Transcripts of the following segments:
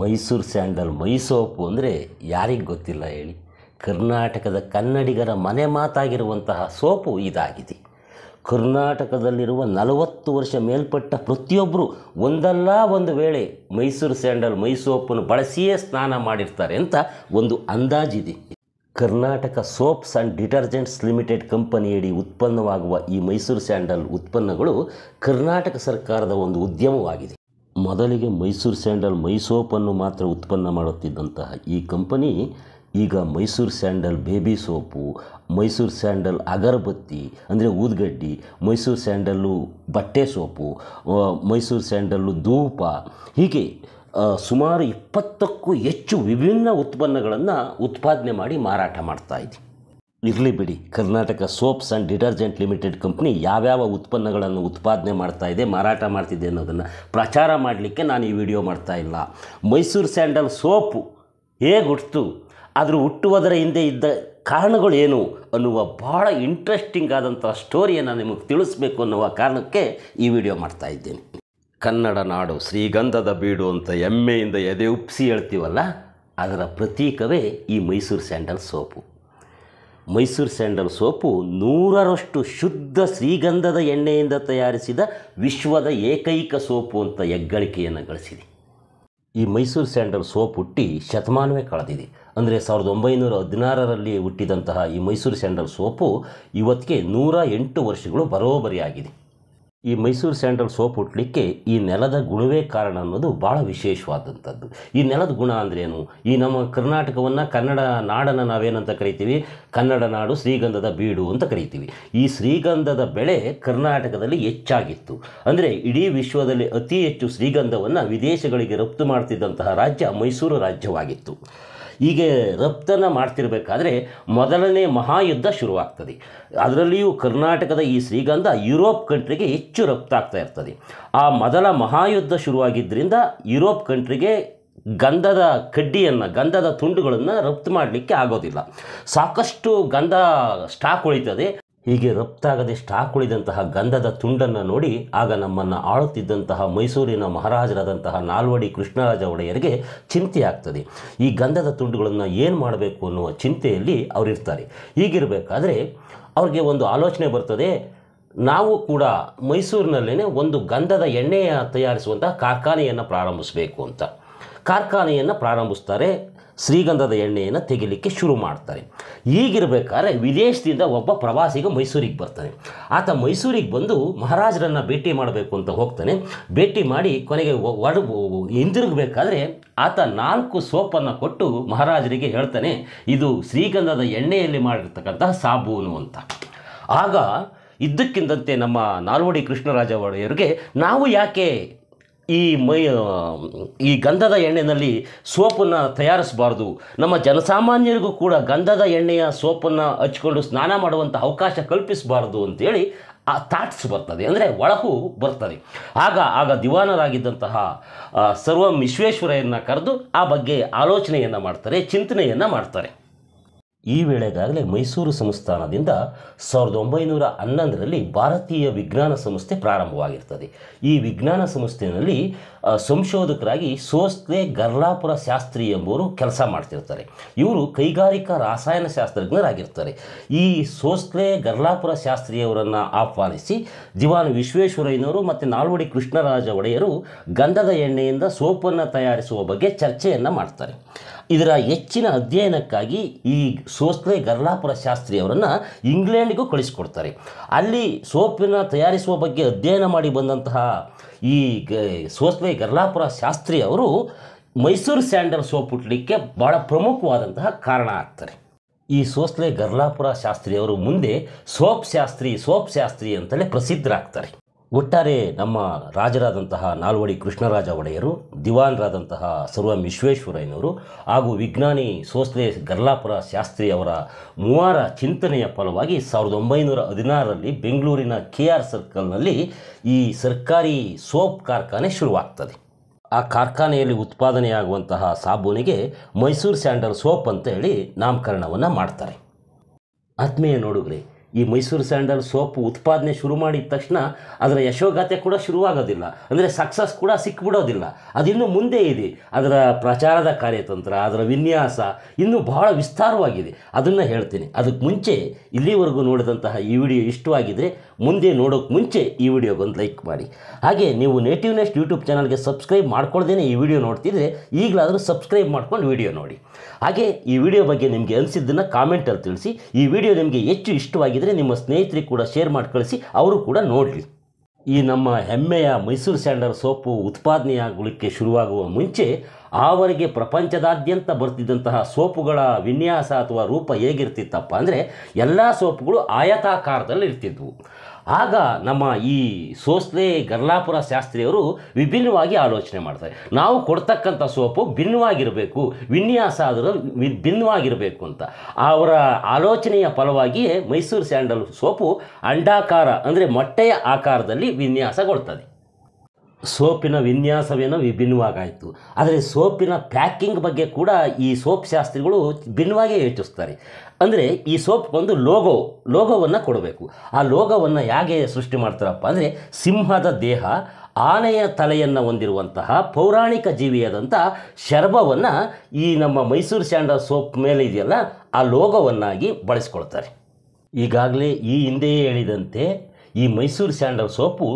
Mysuru sandal ಮೈಸೋಪು ಅಂದರೆ ಯಾರಿಗೆ ಗೊತ್ತಿಲ್ಲ ಹೇಳಿ. ಕರ್ನಾಟಕದ ಕನ್ನಡಿಗರ ಮನೆ ಮಾತಾಗಿರುವಂತಹ ಸೋಪು ಇದಾಗಿದೆ. ಕರ್ನಾಟಕದಲ್ಲಿರುವ ನಲವತ್ತು ವರ್ಷ ಮೇಲ್ಪಟ್ಟ ಪ್ರತಿಯೊಬ್ಬರು ಒಂದಲ್ಲ ಒಂದು ವೇಳೆ ಮೈಸೂರು ಸ್ಯಾಂಡಲ್ ಮೈಸೋಪನ್ನು ಬಳಸಿಯೇ ಸ್ನಾನ ಮಾಡಿರ್ತಾರೆ ಅಂತ ಒಂದು ಅಂದಾಜಿದೆ. Karnataka soaps and detergents limited ಕಂಪನಿಯಡಿ ಉತ್ಪನ್ನವಾಗುವ ಈ ಮೈಸೂರು ಸ್ಯಾಂಡಲ್ ಉತ್ಪನ್ನಗಳು ಕರ್ನಾಟಕ ಸರ್ಕಾರದ ಒಂದು ಉದ್ಯಮವಾಗಿದೆ. ಮೊದಲಿಗೆ ಮೈಸೂರು ಸ್ಯಾಂಡಲ್ ಮೈಸೋಪನ್ನು ಮಾತ್ರ ಉತ್ಪನ್ನ ಮಾಡುತ್ತಿದ್ದಂತಹ ಈ ಕಂಪನಿ ಈಗ Mysuru sandal baby soap, Mysuru sandal ಅಗರಬತ್ತಿ, ಅಂದರೆ ಊದ್ಗಡ್ಡಿ, ಮೈಸೂರು ಸ್ಯಾಂಡಲ್ಲು ಬಟ್ಟೆ ಸೋಪು ಮೈಸೂರು ಸ್ಯಾಂಡಲ್ಲು ಧೂಪ, ಹೀಗೆ ಸುಮಾರು ಇಪ್ಪತ್ತಕ್ಕೂ ಹೆಚ್ಚು ವಿಭಿನ್ನ ಉತ್ಪನ್ನಗಳನ್ನು ಉತ್ಪಾದನೆ ಮಾಡಿ ಮಾರಾಟ ಮಾಡ್ತಾ ಇದೆ ಇರಲಿ ಬಿಡಿ. Karnataka soaps and detergent limited company ಯಾವ್ಯಾವ ಉತ್ಪನ್ನಗಳನ್ನು ಉತ್ಪಾದನೆ ಮಾಡ್ತಾ ಇದೆ, ಮಾರಾಟ ಮಾಡ್ತಿದೆ ಅನ್ನೋದನ್ನು ಪ್ರಚಾರ ಮಾಡಲಿಕ್ಕೆ ನಾನು ಈ ವಿಡಿಯೋ ಮಾಡ್ತಾ ಇಲ್ಲ. ಮೈಸೂರು ಸ್ಯಾಂಡಲ್ ಸೋಪು ಹೇಗೆ ಹುಟ್ಟಿತು ಅದ್ರ ಹುಟ್ಟುವುದರ ಹಿಂದೆ ಇದ್ದ ಕಾರಣಗಳು ಏನು ಅನ್ನುವ ಭಾಳ ಇಂಟ್ರೆಸ್ಟಿಂಗ್ ಆದಂಥ ಸ್ಟೋರಿಯನ್ನು ನಿಮಗೆ ತಿಳಿಸ್ಬೇಕು ಅನ್ನುವ ಕಾರಣಕ್ಕೆ ಈ ವಿಡಿಯೋ ಮಾಡ್ತಾ ಇದ್ದೇನೆ. ಕನ್ನಡ ನಾಡು ಶ್ರೀಗಂಧದ ಬೀಡು ಅಂತ ಹೆಮ್ಮೆಯಿಂದ ಎದೆ ಉಪ್ಸಿ ಹೇಳ್ತೀವಲ್ಲ, ಅದರ ಪ್ರತೀಕವೇ ಈ Mysuru sandal soap. Mysuru sandal soap ನೂರರಷ್ಟು ಶುದ್ಧ ಶ್ರೀಗಂಧದ ಎಣ್ಣೆಯಿಂದ ತಯಾರಿಸಿದ ವಿಶ್ವದ ಏಕೈಕ ಸೋಪು ಅಂತ ಹೆಗ್ಗಳಿಕೆಯನ್ನು ಗಳಿಸಿದೆ. ಈ ಮೈಸೂರು ಸ್ಯಾಂಡಲ್ ಸೋಪ್ ಹುಟ್ಟಿ ಶತಮಾನವೇ ಕಳೆದಿದೆ. ಅಂದರೆ ಸಾವಿರದ ಒಂಬೈನೂರ ಹದಿನಾರರಲ್ಲಿ ಹುಟ್ಟಿದಂತಹ ಈ ಮೈಸೂರು ಸ್ಯಾಂಡಲ್ ಸೋಪು ಇವತ್ತಿಗೆ ನೂರ ಎಂಟು ವರ್ಷಗಳು ಬರೋಬರಿಯಾಗಿದೆ. ಈ ಮೈಸೂರು ಸ್ಯಾಂಡಲ್ ಸೋಪ್ ಹುಟ್ಟಲಿಕ್ಕೆ ಈ ನೆಲದ ಗುಣವೇ ಕಾರಣ ಅನ್ನೋದು ಭಾಳ ವಿಶೇಷವಾದಂಥದ್ದು. ಈ ನೆಲದ ಗುಣ ಅಂದ್ರೇನು ಈ ನಮ್ಮ ಕರ್ನಾಟಕವನ್ನು ಕನ್ನಡ ನಾಡನ್ನು ನಾವೇನಂತ ಕರಿತೀವಿ? ಕನ್ನಡ ನಾಡು ಶ್ರೀಗಂಧದ ಬೀಡು ಅಂತ ಕರಿತೀವಿ. ಈ ಶ್ರೀಗಂಧದ ಬೆಳೆ ಕರ್ನಾಟಕದಲ್ಲಿ ಹೆಚ್ಚಾಗಿತ್ತು. ಅಂದರೆ ಇಡೀ ವಿಶ್ವದಲ್ಲಿ ಅತಿ ಹೆಚ್ಚು ಶ್ರೀಗಂಧವನ್ನು ವಿದೇಶಗಳಿಗೆ ರಫ್ತು ಮಾಡ್ತಿದ್ದಂತಹ ರಾಜ್ಯ ಮೈಸೂರು ರಾಜ್ಯವಾಗಿತ್ತು. ಹೀಗೆ ರಫ್ತನ್ನು ಮಾಡ್ತಿರಬೇಕಾದ್ರೆ ಮೊದಲನೇ ಮಹಾಯುದ್ಧ ಶುರುವಾಗ್ತದೆ. ಅದರಲ್ಲಿಯೂ ಕರ್ನಾಟಕದ ಈ ಶ್ರೀಗಂಧ ಯುರೋಪ್ ಕಂಟ್ರಿಗೆ ಹೆಚ್ಚು ರಫ್ತಾಗ್ತಾ ಇರ್ತದೆ. ಆ ಮೊದಲ ಮಹಾಯುದ್ಧ ಶುರುವಾಗಿದ್ದರಿಂದ ಯುರೋಪ್ ಕಂಟ್ರಿಗೆ ಗಂಧದ ಕಡ್ಡಿಯನ್ನು, ಗಂಧದ ತುಂಡುಗಳನ್ನು ರಫ್ತು ಮಾಡಲಿಕ್ಕೆ ಆಗೋದಿಲ್ಲ. ಸಾಕಷ್ಟು ಗಂಧ ಸ್ಟಾಕ್ ಉಳಿತದೆ. ಹೀಗೆ ರಫ್ತಾಗದೆ ಸ್ಟಾಕ್ ಉಳಿದಂತಹ ಗಂಧದ ತುಂಡನ್ನು ನೋಡಿ ಆಗ ನಮ್ಮನ್ನು ಆಳುತ್ತಿದ್ದಂತಹ ಮೈಸೂರಿನ ಮಹಾರಾಜರಾದಂತಹ ನಾಲ್ವಡಿ ಕೃಷ್ಣರಾಜ ಒಡೆಯರಿಗೆ ಚಿಂತೆ ಆಗ್ತದೆ ಈ ಗಂಧದ ತುಂಡುಗಳನ್ನು ಏನು ಮಾಡಬೇಕು ಅನ್ನುವ ಚಿಂತೆಯಲ್ಲಿ ಅವರಿರ್ತಾರೆ. ಹೀಗಿರಬೇಕಾದ್ರೆ ಅವ್ರಿಗೆ ಒಂದು ಆಲೋಚನೆ ಬರ್ತದೆ. ನಾವು ಕೂಡ ಮೈಸೂರಿನಲ್ಲೇ ಒಂದು ಗಂಧದ ಎಣ್ಣೆಯ ತಯಾರಿಸುವಂತಹ ಕಾರ್ಖಾನೆಯನ್ನು ಪ್ರಾರಂಭಿಸಬೇಕು ಅಂತ. ಕಾರ್ಖಾನೆಯನ್ನು ಪ್ರಾರಂಭಿಸ್ತಾರೆ. ಶ್ರೀಗಂಧದ ಎಣ್ಣೆಯನ್ನು ತೆಗಿಲಿಕ್ಕೆ ಶುರು ಮಾಡ್ತಾರೆ. ಈಗಿರಬೇಕಾದ್ರೆ ವಿದೇಶದಿಂದ ಒಬ್ಬ ಪ್ರವಾಸಿಗ ಮೈಸೂರಿಗೆ ಬರ್ತಾನೆ. ಆತ ಮೈಸೂರಿಗೆ ಬಂದು ಮಹಾರಾಜರನ್ನು ಭೇಟಿ ಮಾಡಬೇಕು ಅಂತ ಹೋಗ್ತಾನೆ. ಭೇಟಿ ಮಾಡಿ ಕೊನೆಗೆ ಹಿಂದಿರುಗಬೇಕಾದ್ರೆ ಆತ ನಾಲ್ಕು ಸೋಪನ್ನು ಕೊಟ್ಟು ಮಹಾರಾಜರಿಗೆ ಹೇಳ್ತಾನೆ, ಇದು ಶ್ರೀಗಂಧದ ಎಣ್ಣೆಯಲ್ಲಿ ಮಾಡಿರ್ತಕ್ಕಂತಹ ಸಾಬೂನು ಅಂತ. ಆಗ ಇದ್ದಕ್ಕಿದ್ದಂತೆ ನಮ್ಮ ನಾಲ್ವಡಿ ಕೃಷ್ಣರಾಜ ಒಡೆಯರಿಗೆ, ನಾವು ಯಾಕೆ ಈ ಮೈ ಈ ಗಂಧದ ಎಣ್ಣೆಯಲ್ಲಿ ಸೋಪನ್ನು ತಯಾರಿಸಬಾರ್ದು. ನಮ್ಮ ಜನಸಾಮಾನ್ಯರಿಗೂ ಕೂಡ ಗಂಧದ ಎಣ್ಣೆಯ ಸೋಪನ್ನು ಹಚ್ಕೊಂಡು ಸ್ನಾನ ಮಾಡುವಂಥ ಅವಕಾಶ ಕಲ್ಪಿಸಬಾರ್ದು ಅಂತೇಳಿ ಆ ಥಾಟ್ಸ್ ಬರ್ತದೆ. ಅಂದರೆ ಒಳಹು ಬರ್ತದೆ. ಆಗ ಆಗ ದಿವಾನರಾಗಿದ್ದಂತಹ ಸರ್ವಂ ವಿಶ್ವೇಶ್ವರಯ್ಯನ ಕರೆದು ಆ ಬಗ್ಗೆ ಆಲೋಚನೆಯನ್ನು ಮಾಡ್ತಾರೆ, ಚಿಂತನೆಯನ್ನು ಮಾಡ್ತಾರೆ. ಈ ವೇಳೆಗಾಗಲೇ ಮೈಸೂರು ಸಂಸ್ಥಾನದಿಂದ ಸಾವಿರದ ಒಂಬೈನೂರ ಹನ್ನೊಂದರಲ್ಲಿ ಭಾರತೀಯ ವಿಜ್ಞಾನ ಸಂಸ್ಥೆ ಪ್ರಾರಂಭವಾಗಿರ್ತದೆ. ಈ ವಿಜ್ಞಾನ ಸಂಸ್ಥೆಯಲ್ಲಿ ಸಂಶೋಧಕರಾಗಿ ಸೋಸ್ಲೆ ಗರ್ಲಾಪುರ ಶಾಸ್ತ್ರಿ ಎಂಬುವರು ಕೆಲಸ ಮಾಡ್ತಿರ್ತಾರೆ. ಇವರು ಕೈಗಾರಿಕಾ ರಾಸಾಯನ ಶಾಸ್ತ್ರಜ್ಞರಾಗಿರ್ತಾರೆ. ಈ ಸೋಸ್ಲೆ ಗರ್ಲಾಪುರ ಶಾಸ್ತ್ರಿಯವರನ್ನು ಆಹ್ವಾನಿಸಿ ದಿವಾನ್ ವಿಶ್ವೇಶ್ವರಯ್ಯನವರು ಮತ್ತು ನಾಲ್ವಡಿ ಕೃಷ್ಣರಾಜ ಒಡೆಯರು ಗಂಧದ ಎಣ್ಣೆಯಿಂದ ಸೋಪನ್ನು ತಯಾರಿಸುವ ಬಗ್ಗೆ ಚರ್ಚೆಯನ್ನು ಮಾಡ್ತಾರೆ. ಇದರ ಹೆಚ್ಚಿನ ಅಧ್ಯಯನಕ್ಕಾಗಿ ಈ ಸೋಸ್ಲೆ ಗರ್ಲಾಪುರ ಶಾಸ್ತ್ರಿ ಅವರನ್ನು ಇಂಗ್ಲೆಂಡ್ಗೂ ಕಳಿಸಿಕೊಡ್ತಾರೆ. ಅಲ್ಲಿ ಸೋಪಿನ ತಯಾರಿಸುವ ಬಗ್ಗೆ ಅಧ್ಯಯನ ಮಾಡಿ ಬಂದಂತಹ ಈ ಸೋಸ್ಲೆ ಗರ್ಲಾಪುರ ಶಾಸ್ತ್ರಿ ಅವರು ಮೈಸೂರು ಸ್ಯಾಂಡಲ್ ಸೋಪ್ ಹುಟ್ಟಲಿಕ್ಕೆ ಭಾಳ ಪ್ರಮುಖವಾದಂತಹ ಕಾರಣ ಆಗ್ತಾರೆ. ಈ ಸೋಸ್ಲೆ ಗರ್ಲಾಪುರ ಶಾಸ್ತ್ರಿಯವರು ಮುಂದೆ ಸೋಪ್ ಶಾಸ್ತ್ರಿ ಸೋಪ್ ಶಾಸ್ತ್ರಿ ಅಂತಲೇ ಪ್ರಸಿದ್ಧರಾಗ್ತಾರೆ. ಒಟ್ಟಾರೆ ನಮ್ಮ ರಾಜರಾದಂತಹ ನಾಲ್ವಡಿ ಕೃಷ್ಣರಾಜ ಒಡೆಯರು, ದಿವಾನ್ರಾದಂತಹ ಸರ್ವ ವಿಶ್ವೇಶ್ವರಯ್ಯನವರು ಹಾಗೂ ವಿಜ್ಞಾನಿ ಸೋಸ್ಲೆ ಗರ್ಲಾಪುರ ಶಾಸ್ತ್ರಿ ಅವರ ಮೂವರ ಚಿಂತನೆಯ ಫಲವಾಗಿ ಸಾವಿರದ ಒಂಬೈನೂರ ಹದಿನಾರರಲ್ಲಿ ಬೆಂಗಳೂರಿನ ಕೆ ಆರ್ ಸರ್ಕಲ್ನಲ್ಲಿ ಈ ಸರ್ಕಾರಿ ಸೋಪ್ ಕಾರ್ಖಾನೆ ಶುರುವಾಗ್ತದೆ. ಆ ಕಾರ್ಖಾನೆಯಲ್ಲಿ ಉತ್ಪಾದನೆಯಾಗುವಂತಹ ಸಾಬೂನಿಗೆ ಮೈಸೂರು ಸ್ಯಾಂಡಲ್ ಸೋಪ್ ಅಂತ ಹೇಳಿ ನಾಮಕರಣವನ್ನು ಮಾಡ್ತಾರೆ. ಆತ್ಮೀಯ ನೋಡುಗ್ರಿ ಈ ಮೈಸೂರು ಸ್ಯಾಂಡಲ್ ಸೋಪ್ ಉತ್ಪಾದನೆ ಶುರು ಮಾಡಿದ ತಕ್ಷಣ ಅದರ ಯಶೋಗಾಥೆ ಕೂಡ ಶುರುವಾಗೋದಿಲ್ಲ. ಅಂದರೆ ಸಕ್ಸಸ್ ಕೂಡ ಸಿಕ್ಬಿಡೋದಿಲ್ಲ. ಅದಿನ್ನೂ ಮುಂದೆ ಇದೆ. ಅದರ ಪ್ರಚಾರದ ಕಾರ್ಯತಂತ್ರ, ಅದರ ವಿನ್ಯಾಸ ಇನ್ನೂ ಬಹಳ ವಿಸ್ತಾರವಾಗಿದೆ. ಅದನ್ನು ಹೇಳ್ತೀನಿ. ಅದಕ್ಕೆ ಮುಂಚೆ ಇಲ್ಲಿವರೆಗೂ ನೋಡಿದಂತಹ ಈ ವಿಡಿಯೋ ಇಷ್ಟವಾಗಿದ್ದರೆ ಮುಂದೆ ನೋಡೋಕ್ಕೆ ಮುಂಚೆ ಈ ವಿಡಿಯೋಗೊಂದು ಲೈಕ್ ಮಾಡಿ. ಹಾಗೆ ನೀವು ನೇಟಿವ್ ನೆಸ್ಟ್ ಯೂಟ್ಯೂಬ್ ಚಾನಲ್ಗೆ ಸಬ್ಸ್ಕ್ರೈಬ್ ಮಾಡ್ಕೊಳ್ದೇ ಈ ವಿಡಿಯೋ ನೋಡ್ತಿದ್ರೆ ಈಗಲಾದರೂ ಸಬ್ಸ್ಕ್ರೈಬ್ ಮಾಡ್ಕೊಂಡು ವಿಡಿಯೋ ನೋಡಿ. ಹಾಗೆ ಈ ವಿಡಿಯೋ ಬಗ್ಗೆ ನಿಮಗೆ ಅನಿಸಿದ್ದನ್ನು ಕಾಮೆಂಟಲ್ಲಿ ತಿಳಿಸಿ. ಈ ವಿಡಿಯೋ ನಿಮಗೆ ಹೆಚ್ಚು ಇಷ್ಟವಾಗಿದ್ದರೆ ನಿಮ್ಮ ಸ್ನೇಹಿತರಿಗೆ ಕೂಡ ಶೇರ್ ಮಾಡಿ ಕಳಿಸಿ, ಅವರು ಕೂಡ ನೋಡಲಿ. ಈ ನಮ್ಮ ಹೆಮ್ಮೆಯ ಮೈಸೂರು ಸ್ಯಾಂಡಲ್ ಸೋಪು ಉತ್ಪಾದನೆಯಾಗಲಿಕ್ಕೆ ಶುರುವಾಗುವ ಮುಂಚೆ ಆವರೆಗೆ ಪ್ರಪಂಚದಾದ್ಯಂತ ಬರ್ತಿದ್ದಂತಹ ಸೋಪುಗಳ ವಿನ್ಯಾಸ ಅಥವಾ ರೂಪ ಹೇಗಿರ್ತಿತ್ತಪ್ಪ ಅಂದರೆ ಎಲ್ಲ ಸೋಪುಗಳು ಆಯತಾಕಾರದಲ್ಲಿ ಇರ್ತಿದ್ವು ಆಗ ನಮ್ಮ ಈ ಸೋಸ್ಲೆ ಗರ್ಲಾಪುರ ಶಾಸ್ತ್ರಿಯವರು ವಿಭಿನ್ನವಾಗಿ ಆಲೋಚನೆ ಮಾಡ್ತಾರೆ. ನಾವು ಕೊಡ್ತಕ್ಕಂಥ ಸೋಪು ಭಿನ್ನವಾಗಿರಬೇಕು, ವಿನ್ಯಾಸ ಅದರ ಭಿನ್ನವಾಗಿರಬೇಕು ಅಂತ. ಅವರ ಆಲೋಚನೆಯ ಫಲವಾಗಿಯೇ ಮೈಸೂರು ಸ್ಯಾಂಡಲ್ ಸೋಪು ಅಂಡಾಕಾರ ಅಂದರೆ ಮೊಟ್ಟೆಯ ಆಕಾರದಲ್ಲಿ ವಿನ್ಯಾಸಗೊಳ್ತದೆ ಸೋಪಿನ ವಿನ್ಯಾಸವೇನೋ ವಿಭಿನ್ನವಾಗಾಯಿತು. ಆದರೆ ಸೋಪಿನ ಪ್ಯಾಕಿಂಗ್ ಬಗ್ಗೆ ಕೂಡ ಈ ಸೋಪ್ ಶಾಸ್ತ್ರಿಗಳು ಭಿನ್ನವಾಗೇ ಯೋಚಿಸ್ತಾರೆ. ಅಂದರೆ ಈ ಸೋಪ್ ಒಂದು ಲೋಗೋ, ಲೋಗೋವನ್ನು ಕೊಡಬೇಕು. ಆ ಲೋಗೋವನ್ನು ಹೇಗೆ ಸೃಷ್ಟಿ ಮಾಡ್ತಾರಪ್ಪ ಅಂದರೆ ಸಿಂಹದ ದೇಹ, ಆನೆಯ ತಲೆಯನ್ನು ಹೊಂದಿರುವಂತಹ ಪೌರಾಣಿಕ ಜೀವಿಯಾದಂಥ ಶರ್ಬವನ್ನು ಈ ನಮ್ಮ ಮೈಸೂರು ಸ್ಯಾಂಡಲ್ ಸೋಪ್ ಮೇಲೆ ಇದೆಯಲ್ಲ, ಆ ಲೋಗೋವನ್ನಾಗಿ ಬಳಸ್ಕೊಳ್ತಾರೆ. ಈಗಾಗಲೇ ಈ ಹಿಂದೆಯೇ ಹೇಳಿದಂತೆ ಈ ಮೈಸೂರು ಸ್ಯಾಂಡಲ್ ಸೋಪು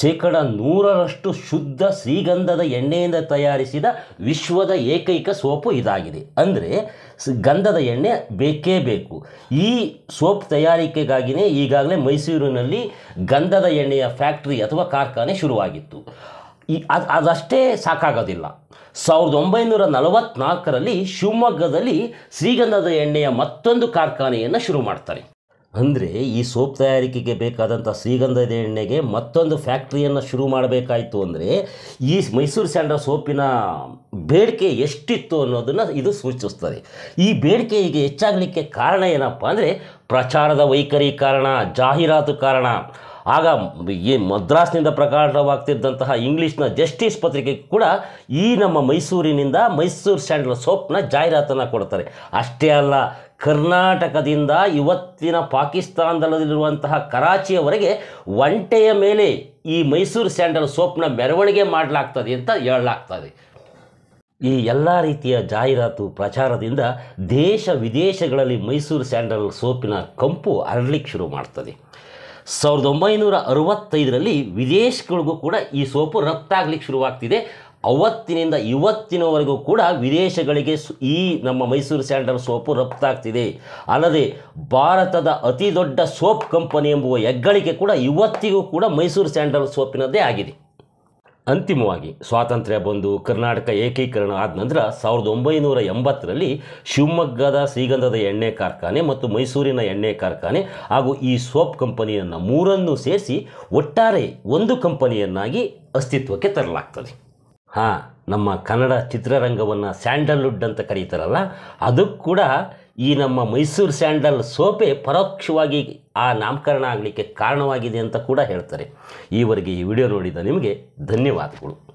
ಶೇಕಡ ನೂರರಷ್ಟು ಶುದ್ಧ ಶ್ರೀಗಂಧದ ಎಣ್ಣೆಯಿಂದ ತಯಾರಿಸಿದ ವಿಶ್ವದ ಏಕೈಕ ಸೋಪು ಇದಾಗಿದೆ. ಅಂದರೆ ಗಂಧದ ಎಣ್ಣೆ ಬೇಕೇ ಬೇಕು. ಈ ಸೋಪ್ ತಯಾರಿಕೆಗಾಗಿಯೇ ಈಗಾಗಲೇ ಮೈಸೂರಿನಲ್ಲಿ ಗಂಧದ ಎಣ್ಣೆಯ ಫ್ಯಾಕ್ಟ್ರಿ ಅಥವಾ ಕಾರ್ಖಾನೆ ಶುರುವಾಗಿತ್ತು. ಅದು ಅದಷ್ಟೇ ಸಾಕಾಗೋದಿಲ್ಲ. ಸಾವಿರದ ಒಂಬೈನೂರ ನಲವತ್ತ್ನಾಲ್ಕರಲ್ಲಿ ಶಿವಮೊಗ್ಗದಲ್ಲಿ ಶ್ರೀಗಂಧದ ಎಣ್ಣೆಯ ಮತ್ತೊಂದು ಕಾರ್ಖಾನೆಯನ್ನು ಶುರು ಮಾಡ್ತಾರೆ. ಅಂದರೆ ಈ ಸೋಪ್ ತಯಾರಿಕೆಗೆ ಬೇಕಾದಂಥ ಶ್ರೀಗಂಧದ ಎಣ್ಣೆಗೆ ಮತ್ತೊಂದು ಫ್ಯಾಕ್ಟ್ರಿಯನ್ನು ಶುರು ಮಾಡಬೇಕಾಯಿತು ಅಂದರೆ ಈ ಮೈಸೂರು ಸ್ಯಾಂಡಲ್ ಸೋಪಿನ ಬೇಡಿಕೆ ಎಷ್ಟಿತ್ತು ಅನ್ನೋದನ್ನು ಇದು ಸೂಚಿಸ್ತದೆ ಈ ಬೇಡಿಕೆ ಈಗ ಹೆಚ್ಚಾಗಲಿಕ್ಕೆ ಕಾರಣ ಏನಪ್ಪ ಅಂದರೆ ಪ್ರಚಾರದ ವೈಖರಿ ಕಾರಣ, ಜಾಹೀರಾತು ಕಾರಣ. ಆಗ ಈ ಮದ್ರಾಸ್ನಿಂದ ಪ್ರಕಟವಾಗ್ತಿದ್ದಂತಹ ಇಂಗ್ಲೀಷ್ನ ಜಸ್ಟಿಸ್ ಪತ್ರಿಕೆ ಕೂಡ ಈ ನಮ್ಮ ಮೈಸೂರಿನಿಂದ ಮೈಸೂರು ಸ್ಯಾಂಡಲ್ ಸೋಪ್ನ ಜಾಹೀರಾತನ್ನು ಕೊಡ್ತಾರೆ. ಅಷ್ಟೇ ಅಲ್ಲ ಕರ್ನಾಟಕದಿಂದ ಇವತ್ತಿನ ಪಾಕಿಸ್ತಾನದಲ್ಲಿರುವಂತಹ ಕರಾಚಿಯವರೆಗೆ ಒಂಟೆಯ ಮೇಲೆ ಈ ಮೈಸೂರು ಸ್ಯಾಂಡಲ್ ಸೋಪ್ನ ಮೆರವಣಿಗೆ ಮಾಡಲಾಗ್ತದೆ ಅಂತ ಹೇಳಲಾಗ್ತದೆ. ಈ ಎಲ್ಲ ರೀತಿಯ ಜಾಹೀರಾತು ಪ್ರಚಾರದಿಂದ ದೇಶ ವಿದೇಶಗಳಲ್ಲಿ ಮೈಸೂರು ಸ್ಯಾಂಡಲ್ ಸೋಪಿನ ಕಂಪು ಹರಡ್ಲಿಕ್ಕೆ ಶುರು ಮಾಡ್ತದೆ. ಸಾವಿರದ ಒಂಬೈನೂರ ಅರವತ್ತೈದರಲ್ಲಿ ವಿದೇಶಗಳಿಗೂ ಕೂಡ ಈ ಸೋಪು ರಫ್ತಾಗ್ಲಿಕ್ಕೆ ಶುರುವಾಗ್ತಿದೆ. ಅವತ್ತಿನಿಂದ ಇವತ್ತಿನವರೆಗೂ ಕೂಡ ವಿದೇಶಗಳಿಗೆ ಈ ನಮ್ಮ ಮೈಸೂರು ಸ್ಯಾಂಡಲ್ ಸೋಪು ರಫ್ತಾಗ್ತಿದೆ. ಅಲ್ಲದೆ ಭಾರತದ ಅತಿ ದೊಡ್ಡ ಸೋಪ್ ಕಂಪನಿ ಎಂಬುವ ಹೆಗ್ಗಳಿಕೆ ಕೂಡ ಇವತ್ತಿಗೂ ಕೂಡ ಮೈಸೂರು ಸ್ಯಾಂಡಲ್ ಸೋಪಿನದ್ದೇ ಆಗಿದೆ. ಅಂತಿಮವಾಗಿ ಸ್ವಾತಂತ್ರ್ಯ ಬಂದು ಕರ್ನಾಟಕ ಏಕೀಕರಣ ಆದ ನಂತರ ಸಾವಿರದ ಒಂಬೈನೂರ ಎಂಬತ್ತರಲ್ಲಿ ಶಿವಮೊಗ್ಗದ ಶ್ರೀಗಂಧದ ಎಣ್ಣೆ ಕಾರ್ಖಾನೆ ಮತ್ತು ಮೈಸೂರಿನ ಎಣ್ಣೆ ಕಾರ್ಖಾನೆ ಹಾಗೂ ಈ ಸೋಪ್ ಕಂಪನಿಯನ್ನು ಮೂರನ್ನು ಸೇರಿಸಿ ಒಟ್ಟಾರೆ ಒಂದು ಕಂಪನಿಯನ್ನಾಗಿ ಅಸ್ತಿತ್ವಕ್ಕೆ ತರಲಾಗ್ತದೆ. ಹಾಂ, ನಮ್ಮ ಕನ್ನಡ ಚಿತ್ರರಂಗವನ್ನು ಸ್ಯಾಂಡಲ್ವುಡ್ ಅಂತ ಕರೀತಾರಲ್ಲ ಅದಕ್ಕೆ ಕೂಡ ಈ ನಮ್ಮ ಮೈಸೂರು ಸ್ಯಾಂಡಲ್ ಸೋಪೆ ಪರೋಕ್ಷವಾಗಿ ಆ ನಾಮಕರಣ ಆಗಲಿಕ್ಕೆ ಕಾರಣವಾಗಿದೆ ಅಂತ ಕೂಡ ಹೇಳ್ತಾರೆ. ಈವರೆಗೆ ಈ ವಿಡಿಯೋ ನೋಡಿದ ನಿಮಗೆ ಧನ್ಯವಾದಗಳು.